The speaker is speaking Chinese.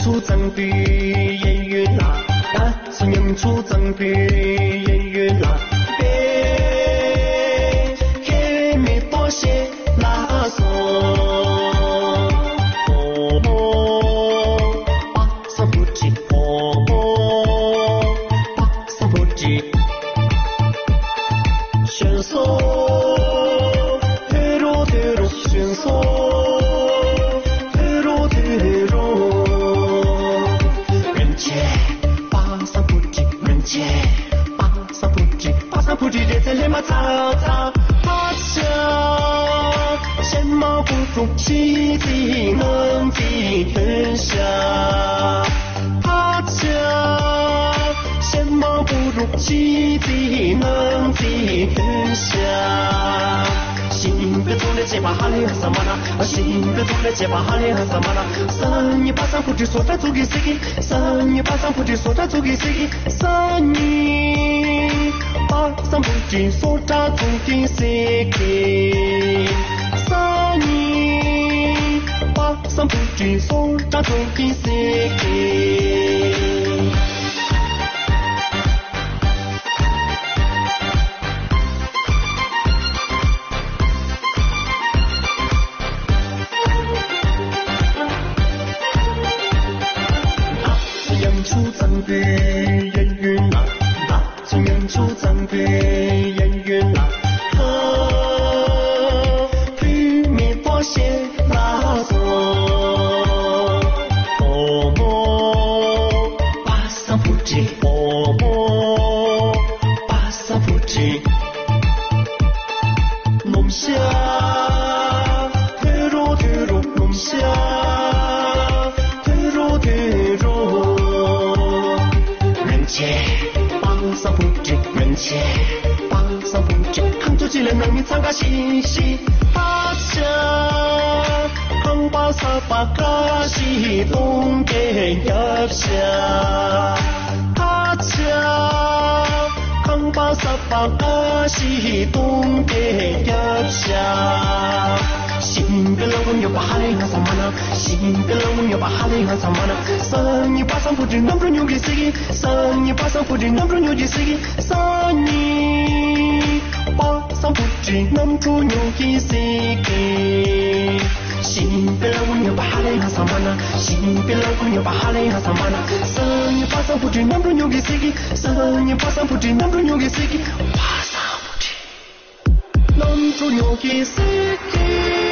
出征的烟云啦，那是人出征的烟云啦，别开没多些拉松，哦哦，八三不急，哦哦，八三不急。选手，退路退路，选手， 急，人在连马草草爬墙，先马不中，气敌能敌天下。爬墙。先马不如气敌能敌天下。新别中的结巴哈里和萨玛拉，新别中的结巴哈里哈萨玛拉。三年八三不知所在做给谁？三年八三不知所在做给谁？三年三不知所在做给谁？三年八三不知所在做给谁？那是人出征的烟云啦，那是人出征的烟云啦，和拼命多些拉松，哦莫八三不急，哦莫八三不急。弄下，人杰八三不急，扛住起来能力参加西西八下，扛把沙把卡西东给压下，八下。扛把沙把阿西东给压下。新的老公又把哈里和萨玛纳，新的老公又把哈里和萨玛纳。三年八三不知能不？sigi sanyi pa san pudri nam tru nyu ji sigi sanyi pa san pudri nam tru nyu ji sigi. Shin pe la gun ya bahale ha samana shin pe la gun ya bahale ha samana sanyi pa san pudri nam tru nyu ji sigi sanyi pa san pudri nam tru nyu ji sigi pa san pudri nam tru nyu ji sigi.